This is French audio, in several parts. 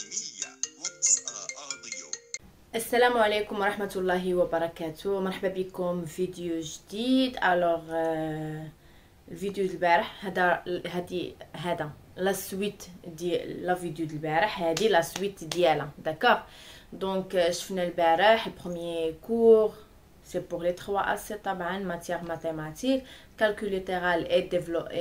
راديو السلام عليكم ورحمة الله وبركاته. مرحبا بكم. في فيديو جديد. الوغ الفيديو د البارح. هذا هادي هذا لا سويت ديال لا فيديو البارح. هادي لا سويت ديالها. داكوغ دونك شفنا البارح البروميير كور سي بور لي 3 اس طبعا ماتيير ماتيماتيك calcul littéral et,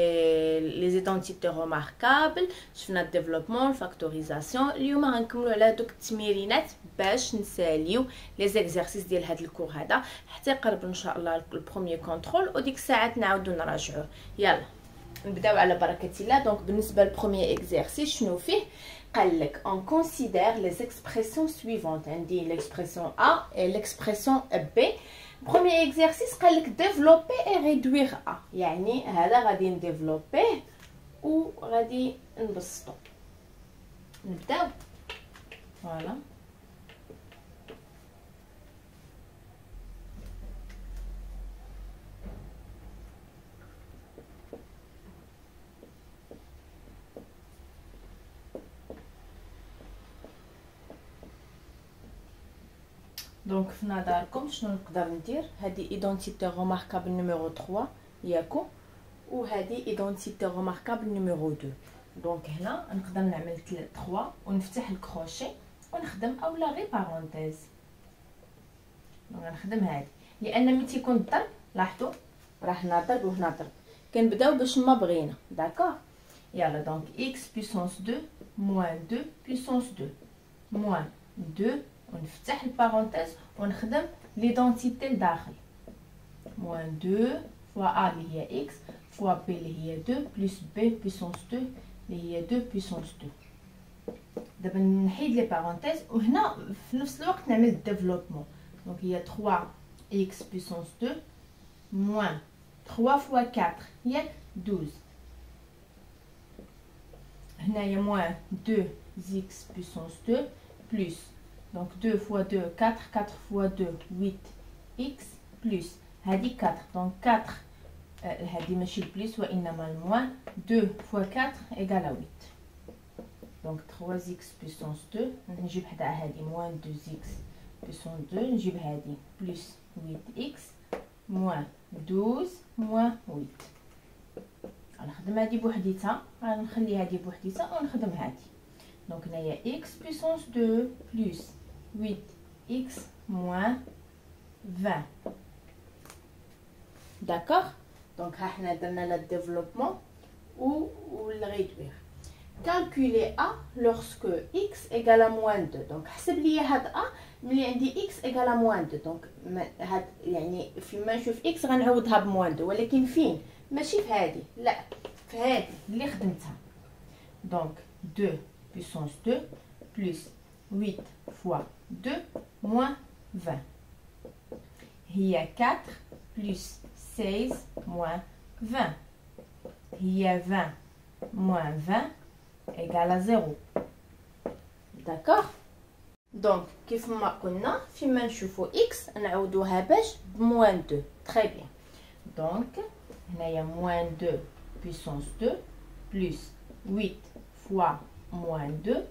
et les identités remarquables شفنا الديفلوبمون الفاكتوريزاسيون اليوم غنكملوا على دوك التمرينات باش نساليو لي زيكزارسيس ديال هذا الكور هذا حتى يقرب ان شاء الله البروميير كونترول وديك الساعات نعاودو نراجعوه يلا نبداو على بركه الله دونك بالنسبة للبروميير اكزرسيس شنو فيه on considère les expressions suivantes عندي l'expression a et l'expression b بروميير اكزرسيس قال لك ديفلوبي اي ريدوير ا يعني هذا غادي نديفلوبيه و غادي نبسطو نبداو فوالا دونك في نظركم شنو نقدر ندير هذه ايدونتيتي روماركابل نيميرو 3 ياكو وهذه ايدونتيتي روماركابل نيميرو 2 دونك هنا نقدر نعمل 3 ونفتح الكروشي ونخدم اولا غير بارونتيز دونك غنخدم هذه لأن ملي تيكون الضرب لاحظوا راه هنا ضرب وهنا ضرب كنبداو باش ما بغينا داكوغ يلا دونك إكس بويسونس 2 موان 2 بويسونس 2 موان 2 ونفتح البارونتيز ونخدم ليدونتيتي لداخل موان 2 فوا ا اللي هي اكس فوا بي اللي هي 2 بلس بي بويسونس 2 اللي هي 2 بويسونس 2 دابا نحيد لي بارونتيز وهنا في نفس الوقت نعمل الديفلوبمون دونك هي 3 اكس بويسونس 2 موان 3 فوا 4 هي 12 هنايا موان 2 زيكس بويسونس 2 بلس Donc 2 fois 2, 4. 4 fois 2, 8. X plus. هذه 4. Donc 4. هذه ماشي البليس وإنما الموان. 2 fois 4 égale à 8. Donc 3x puissance 2. نجيب حدا هذه موان 2x puissance 2. نجيب هذه plus 8x moins 12 moins 8. غنخدم هذه بوحديتها غنخلي هذه بوحديتها ونخدم هذه. Donc هنايا x puissance 2 plus 8x moins 20. D'accord Donc, on a le développement ou, ou le réduire. Calculer A lorsque x égale à moins 2. Donc, حسب لي هاد A ملي عندي x égale à moins 2. Donc, هاد يعني فيما نشوف x غنعوضها بموان 2 ولكن فين؟ ماشي في هادي لا في هادي اللي خدمتها. Donc, 2 puissance 2 plus 8 fois 2 moins 20. Il y a 4 plus 16 moins 20. Il y a 20 moins 20 égale à 0. D'accord Donc, كيف ما قلنا فيما نشوفو x نعوضوها باش بموان 2 très bien donc هنايا moins 2 puissance 2 plus 8 fois moins 2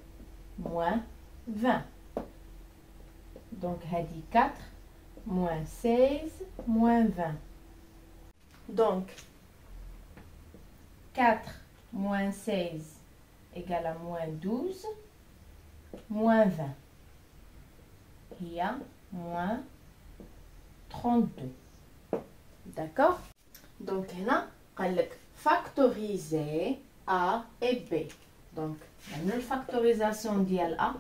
moins 20 Donc, Hadi 4, moins 16, moins 20. Donc, 4 moins 16 égale à moins 12, moins 20. Il y a moins 32. D'accord? Donc, là, factoriser A et B. Donc, la factorisation d'IL A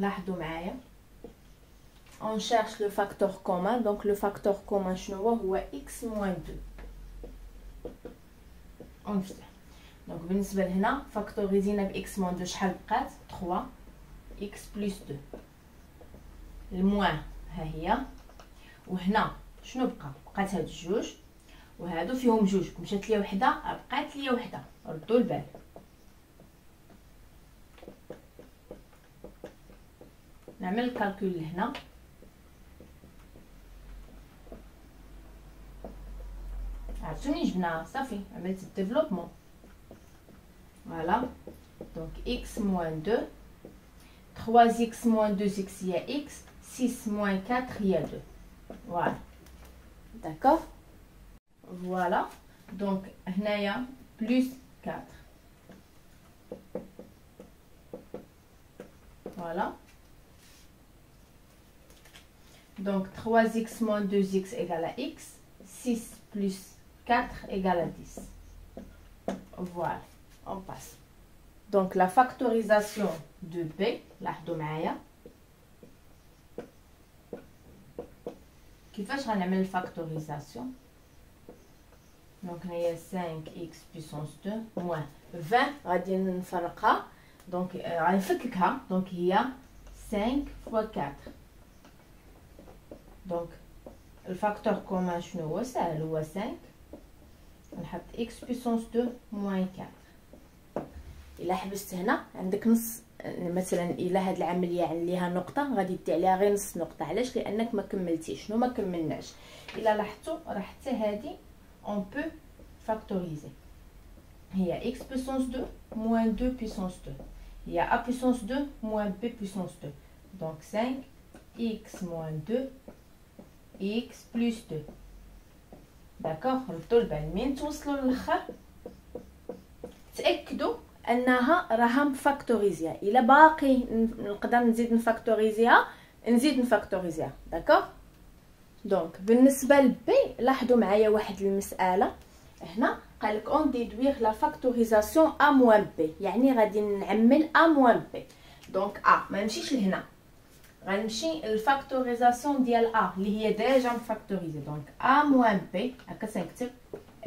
لاحظوا معايا. On cherche le facteur commun. Donc le facteur commun شنو هو هو x moins 2 ونفتح دونك بالنسبة لهنا فاكتوريزينا ب x moins 2 شحال بقات؟ 3 x plus 2 الموان ها هي. وهنا شنو بقى؟ بقات هاد الجوج. وهادو فيهم جوج. مشات ليا وحدة بقات ليا وحدة. ردوا البال. نعمل الكالكول لهنا عرفتوني جبناها صافي عملت الديفلوبمون فوالا Donc x moins 2. 3x moins 2x, il y a x. 6 moins 4, il y a 2. Voilà. D'accord Voilà. Donc, il y a plus 4. Voilà. Donc 3x moins 2x égale à x. 6 plus 4 égale à 10. Voilà, on passe. Donc la factorisation de B, لاحظوا معايا كيفاش غنعمل factorisation donc هي 5x puissance 2 moins 20 غادي نفرقها دونك غنفككها دونك هي 5 fois 4 دونك الفاكتور كومان شنو هو ساهل هو 5 نحط x puissance 2 moins 4 الا حبست هنا عندك نص مثلا الا هاد العمليه عليها نقطه غادي دي عليها غير نص نقطه علاش لانك ما كملتيش شنو ما كملناش الا لاحظتوا راه حتى هادي اون بو فاكتوريزي هي x puissance 2 moins 2 puissance 2 هي a puissance 2 moins b puissance 2 donc 5 x moins 2 x plus 2 داكوغ ردوا البال من توصلوا للاخر تاكدوا انها راها مفاكتوريزيا الا باقي نقدر نزيد نفاكتوريزيها نزيد نفاكتوريزيها داكوغ دونك بالنسبة لبي لاحظوا معايا واحد المسألة. هنا قال لك اون ديدوير لا فاكتوريزاسيون ا موان بي يعني غادي نعمل ا موان بي دونك ا ما نمشيش لهنا. غنمشي الفاكتوريزاسيون ديال ا اللي هي ديجا مفاكتوريزي دونك ا موان بي هكا تنكتب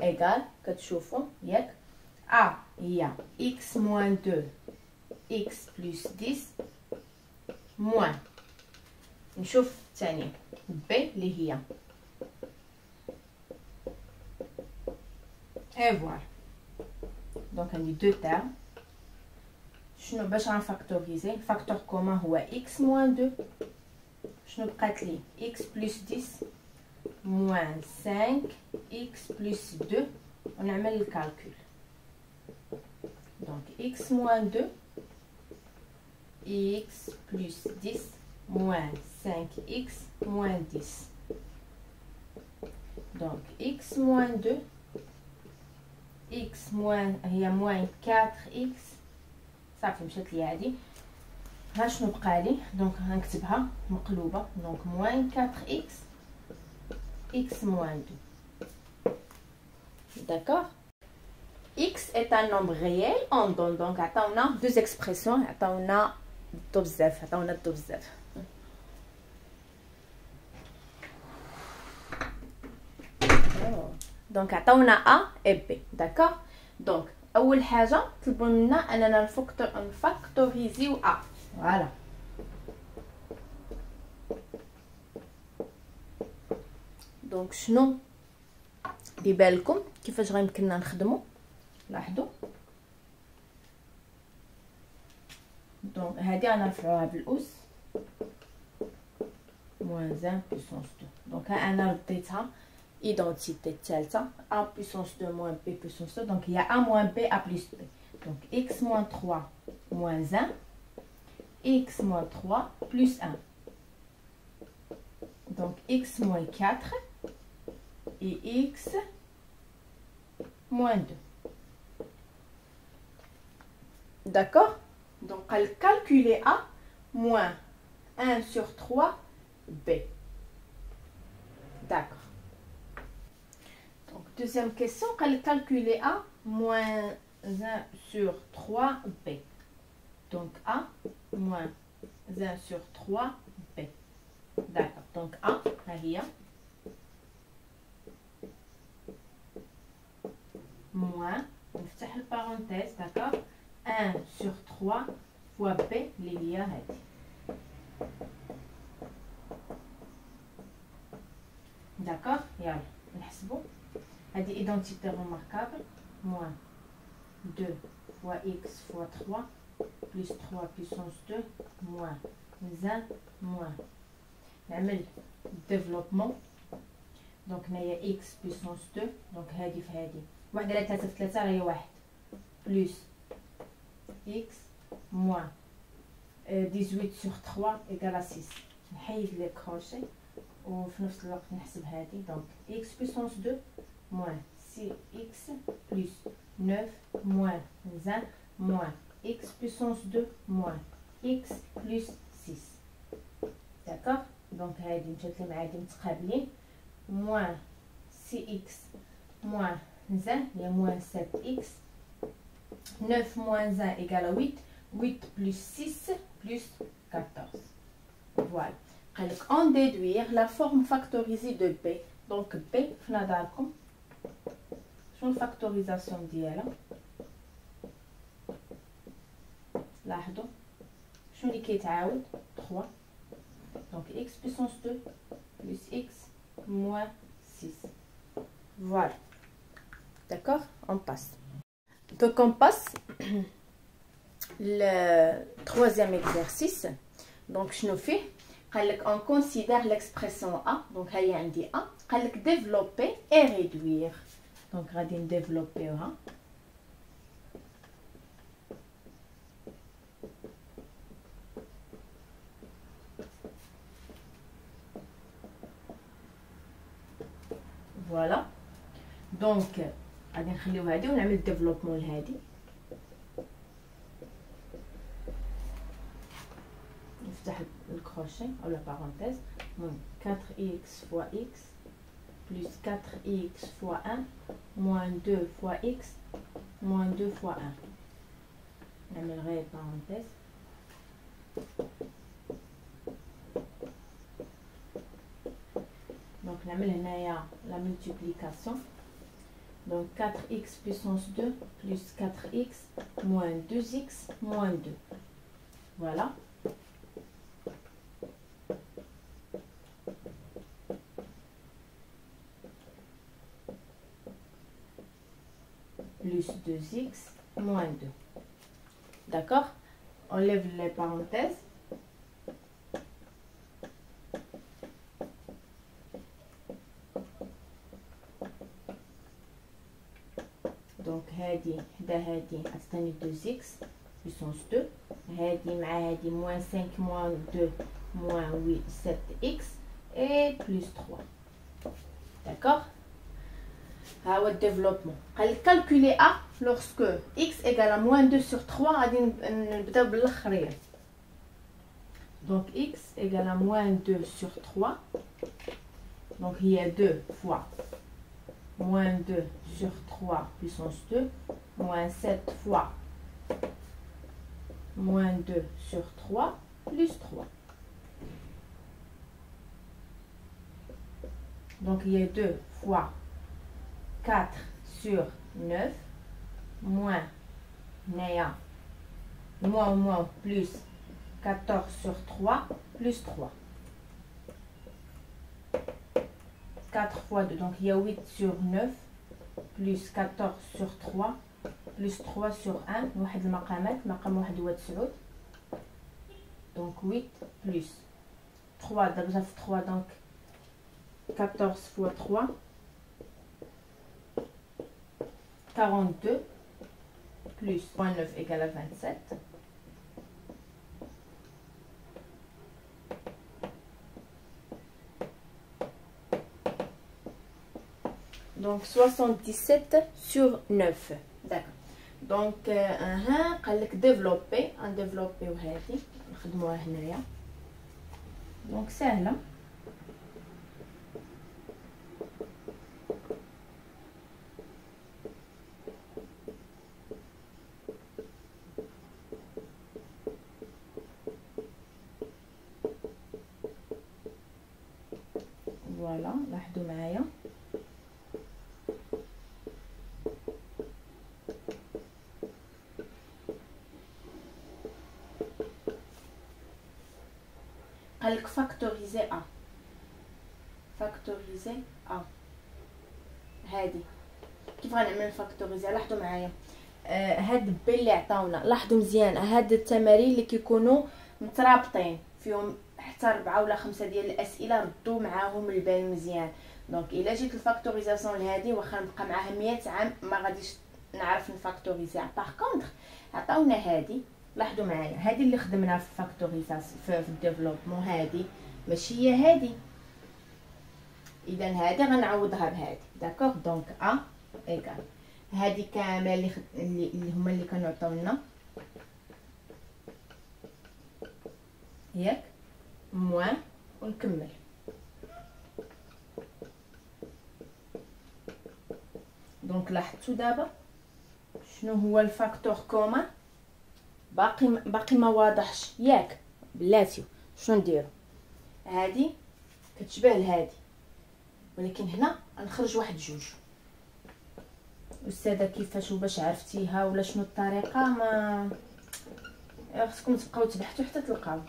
ايغال كتشوفوا ياك ا هي x موان 2 x بلس 10 موان نشوف الثانيه بي اللي هي اي فوالا دونك عندي دو تيرم شنو باش غنفاكتوريزي فاكتور كومان هو اكس موان دو شنو بقات لي اكس بلس ديس موان سانك اكس بلس دو ونعمل الكالكول دونك اكس موان دو اكس بلس ديس موان سانك اكس موان ديس دونك اكس موان دو اكس موان هي موان 4 اكس صافي مشات لي هادي ها شنو بقى لي دونك غنكتبها مقلوبه دونك موان 4 اكس اكس موان 2 داكوغ x est un nombre réel on donne donc عطاونا deux expressions عطاونا دو بزاف عطاونا دو بزاف دونك عطاونا ا et b داكوغ دونك أول حاجة طلبوا منا أننا نفكتور نفاكتوريزيو ا فوالا. دونك شنو؟ ببالكم كيفاش غيمكننا نخدمو؟ لاحظوا دونك هادي غنرفعوها بالأس. موان 1 بويسونس 2 دونك ها أنا رديتها. identité de ça a puissance 2 moins p puissance 2. Donc, il y a a moins p a plus p. Donc, x moins 3 moins 1, x moins 3 plus 1. Donc, x moins 4 et x moins 2. D'accord? Donc, calculer a moins 1 sur 3b. D'accord. Deuxième question, calculer A moins 1 sur 3B. Donc A moins 1 sur 3B. D'accord. Donc A, là, moins, la parenthèse, d'accord? 1 sur 3 fois B, les D'accord? Et alors, c'est bon هذه identité remarquable moins 2 fois x fois 3 plus 3 puissance 2 moins 1 moins نعمل développement دونك هنايا x puissance 2 دونك هادي في هادي واحد على 3 في 3 هي واحد بلس x moins 18 sur 3 égale à 6 نحيد لي كروشي وفي نفس الوقت نحسب هذه دونك x puissance 2 moins 6x plus 9 moins 20 moins x puissance 2 moins x plus 6 d'accord دونك هادي مشات لي مع هادي متقابلين moins 6x moins 20 هي moins 7x 9 moins 1 égale à 8 8 plus 6 plus 14 voilà on déduire la forme factorisée de B donc B فنا داركم شنو الفاكتوريزاسيون ديالها لاحظوا شنو اللي كيتعاود 3 donc x puissance 2 plus x moins 6 voilà d'accord on passe donc on passe le troisième exercice donc je nous fais on considère l'expression A donc il y a un dit A développer et réduire donc on va développer A voilà donc غادي نخليو هادي ونعمل ديفلوبمون لهادي نفتح الكروشي او لا بارونتيز 4x fois x plus 4x fois 1 moins 2 fois x moins 2 fois 1. J'amènerai parenthèse. Donc, la multiplication. Donc 4x puissance 2 plus 4x moins 2x moins 2. Voilà. Plus 2x moins 2. D'accord On lève les parenthèses. دونك هادي حدا هادي عطاتني 2 اكس بيسونس 2 هادي مع هادي موان 5 موان 2 موان 7 اكس اي بلس 3 داكوغ ها هو الديفلوبمون قال كالكولي ا lorsque x égale à moins 2 sur 3, donc x égale à moins 2 sur 3. Donc il y a 2 fois moins 2 sur 3 puissance 2, moins 7 fois moins 2 sur 3 plus 3. Donc il y a 2 fois 4 sur 9 moins néa moins moins plus 14 sur 3 plus 3. 4 fois 2, donc il y a 8 sur 9, plus 14 sur 3, plus 3 sur 1, واحد المقامات مقام واحد هو 9 donc 8 plus 3 déjà 3 donc 14 fois 3 42 plus 9 égale à 27 donc 77 sur 9 d'accord donc ها قال لك ديفلوبي ان ديفلوبيو هذه نخدموها هنايا دونك سهله فوالا لاحظوا معايا قالك فاكتوريزي ا فاكتوريزي ا هادي. كيف غنعمل فاكتوريزي لاحظوا معايا. آه هاد بي اللي عطاونا. لاحظوا مزيان. هاد التمارين اللي كيكونوا مترابطين فيهم حتى ربعة ولا خمسة ديال الأسئلة ردوا معاهم البال مزيان. دونك إلا جيت الفاكتوريزاسيون لهادي واخا نبقى معاها 100 عام ما غاديش نعرف نفاكتوريزي باغ كونطخ عطاونا هادي لاحظوا معايا هادي اللي خدمنا في فاكتوريزاسيون في الديفلوبمون هادي. ماشي هي هادي. اذا هادي غنعوضها بهادي. داكوغ دونك ا ايكال هادي كامل اللي خد... اللي هما اللي كانوا عطاونا ياك؟ موان ونكمل. دونك لاحظتوا دابا؟ شنو هو الفاكتور كومان باقي باقي ما واضحش. ياك بلاتي شنو نديرو؟ هادي كتشبه لهادي. ولكن هنا غنخرج واحد جوج. أستاذة كيفاش وباش عرفتيها؟ ولا شنو الطريقة؟ ما خصكم تبقاو تبحثوا حتى تلقاو.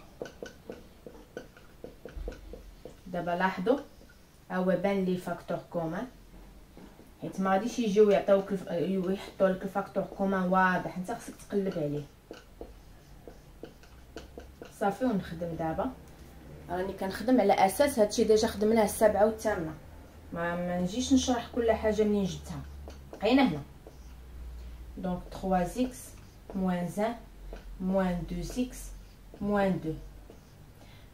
دابا لاحظوا هو بان لي فاكتور كومان حيت ما غاديش يجيو يعطيوك يحطوا لك الفاكتور كومان واضح. انت خصك تقلب عليه. صافي ونخدم دابا. راني كنخدم على أساس هادشي ديجا خدمناه السابعة والثامنة. ما, ما نجيش نشرح كل حاجة منين جبتها. بقينا هنا. دونك 3 إكس موان 1 موان 2 إكس موان 2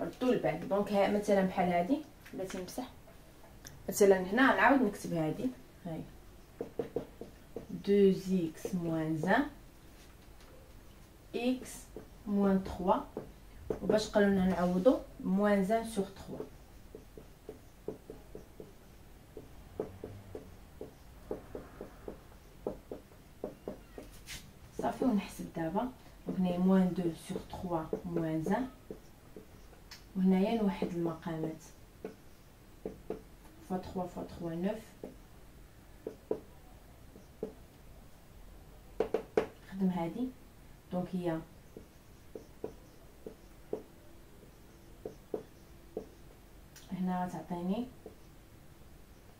ردوا البال دونك مثلا بحال هادي بلاتي نمسح مثلا هنا نعاود نكتب هادي. هاي. 2 x moins 1 x moins 3 وباش قالوا لنا نعوضو moins 1 sur 3 صافي ونحسب دابا. هنايا موان 2 سور 3 موان 1 وهنايا نوحد المقامات. فوا 3 فوا 3 9 نخدم هادي. دونك هي هنا غتعطيني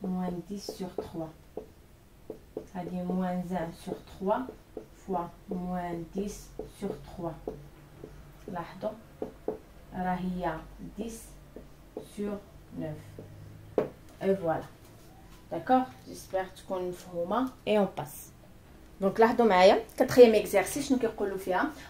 موان 10 سور 3 هادي موان 1 سور 3 fois moins 10 sur 3 لاحظوا؟ Rahia 10 sur 9. Et voilà. D'accord? J'espère que tu connais et on passe. Donc là, quatrième exercice, nous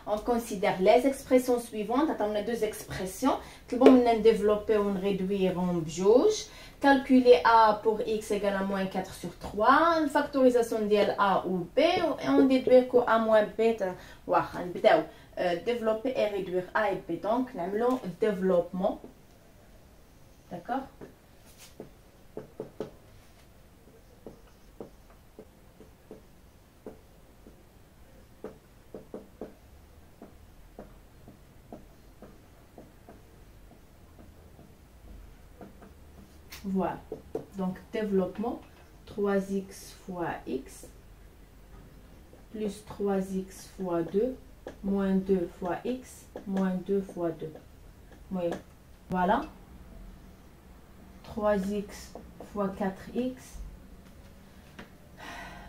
on considère les expressions suivantes. On a deux expressions. On a développer, on réduit en bjouge. Calculer A pour X égale à moins 4 sur 3. Une factorisation d'L A ou B. Et on déduit que A moins B, euh, euh, développer et réduire A et B. Donc, nous avons développement. D'accord? Voilà. Donc, développement, 3x fois x, plus 3x fois 2, moins 2 fois x, moins 2 fois 2. Oui. Voilà. 3x fois 4x,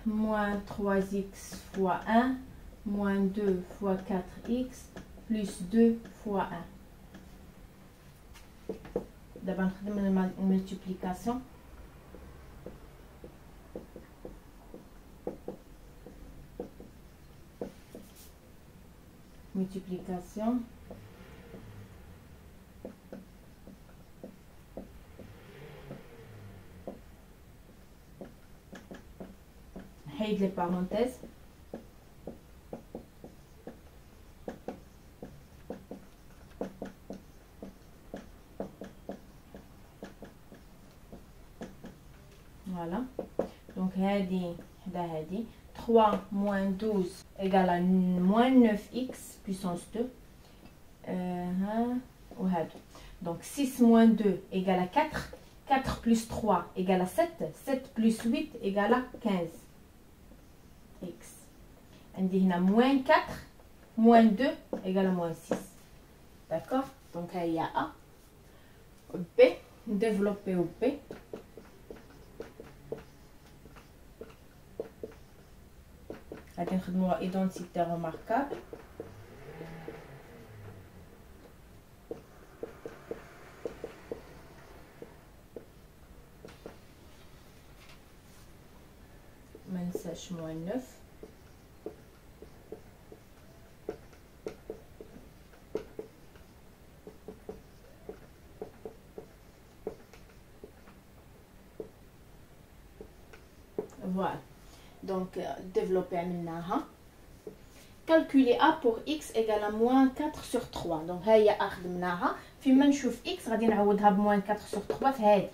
moins 3x fois 1, moins 2 fois 4x, plus 2 fois 1 d'abord une multiplication. Multiplication. Hide les parenthèses. 3 moins 12 égale à moins 9x puissance 2. Euh, hein, Donc 6 moins 2 égale à 4. 4 plus 3 égale à 7. 7 plus 8 égale à 15. X. On a moins 4, moins 2 égale à moins 6. D'accord? Donc il y a A. B. Développer au B. غادي نخدموا identité remarquable ما ننساش موان 9 Voilà. Donc, euh, développer عملناها. Calculer A pour x égale à moins 4 sur 3. Donc, هيا أخدمناها. فيما نشوف x غادي نعوضها بموان 4 sur 3 في هذه.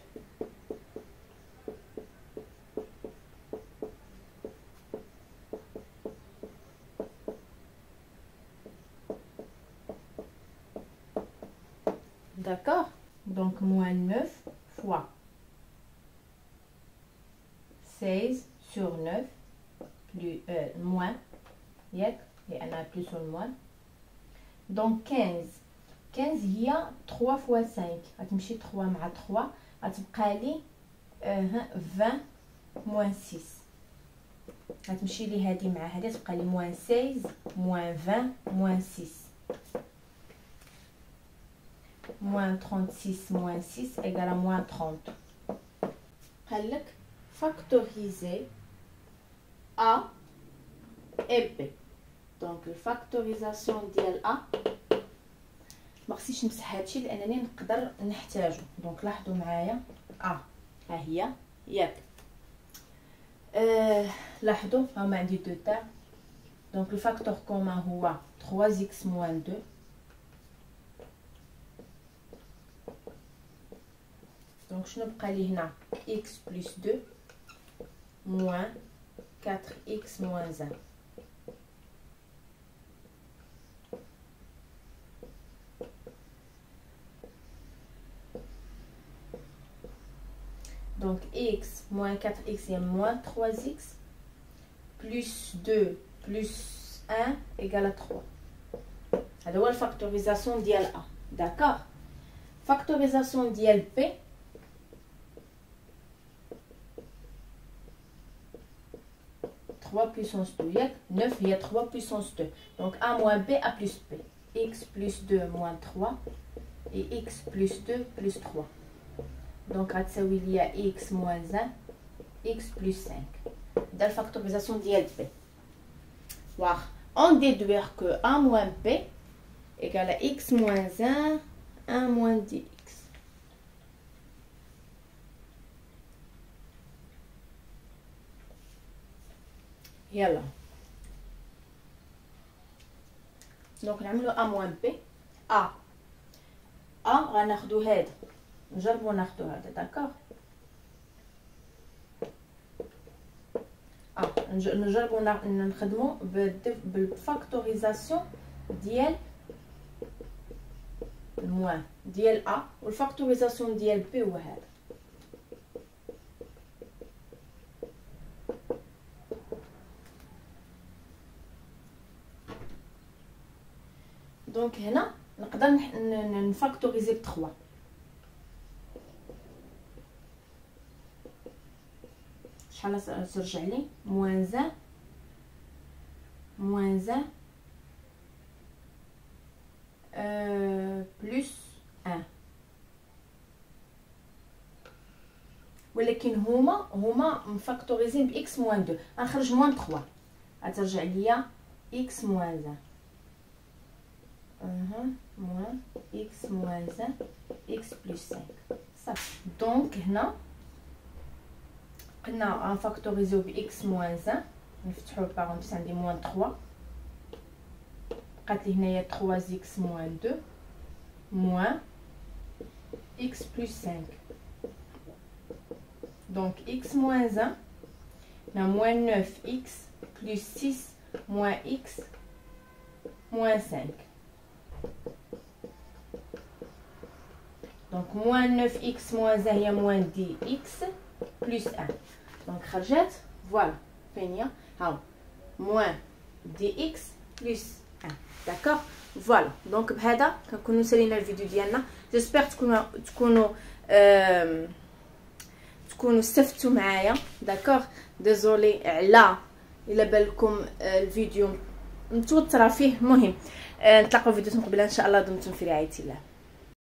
تمشي 3 مع 3 غتبقى لي آه 20 موان 6 غتمشي لي هادي مع هادي تبقى لي موان 16 موان 20 موان 6 موان 36 موان 6 إيكالا موان 30 قالك فاكتوريزي ا اي بي دونك الفاكتوريزاسيون ديال ا ما خصنيش نمسح هادشي لأنني نقدر نحتاجو دونك لاحظوا معايا. A ها هي. ياك. آه لاحظوا هما عندي دو تاع. دونك الفاكتور كومان هو 3x 2 دونك شنو بقى لي هنا؟ x plus 2 moins 4x moins 1. Donc x moins 4x c'est moins 3x plus 2 plus 1 égale à 3. Alors la factorisation d'IL A. D'accord? Factorisation d'IL P. 3 puissance 2 9 il y a 3 puissance 2 donc a moins b a plus b x plus 2 moins 3 et x plus 2 plus 3 donc, il y a x moins 1, x plus 5. Dans la factorisation d'IL P. On déduit que 1 moins P égale à x moins 1, 1 moins 10. Yalla. Donc, on a A moins P. A. A, on a نجربو ناخدو هذا داكوغ ا نجربو نخدمو بالفاكتوريزاسيون ديال الموان ديال ا والفاكتوريزاسيون ديال بي هو هذا دونك هنا نقدر نفاكتوريزي ب 3 شحال ترجع لي؟ موان زان موان زان بلس أن. ولكن هما هما مفاكتوريزين بإكس موان 2 غنخرج موان 3 غترجع ليا إكس موان زان moins x moins 1, x plus 5. Ça. Donc, هنا قلنا غنفاكتوريزيو ب x moins 1 نفتحو البارونتيس عندي moins 3 بقات لي هنايا 3x moins 2 moins x plus 5 donc x moins 1 on moins 9x plus 6 moins x moins 5 Donc, moins 9x moins 1 هي moins 10x Plus 1. Donc, خرجت voilà. فين هي ها moins dx plus داكوغ فوالا دونك بهذا كنكونوا سالينا الفيديو ديالنا جيسبر تكونوا تكونوا تكونوا استفدتوا معايا داكوغ ديزولي على الا بالكم الفيديو متوتره فيه المهم نتلاقاو فيديو قبل ان شاء الله دمتم في رعايه الله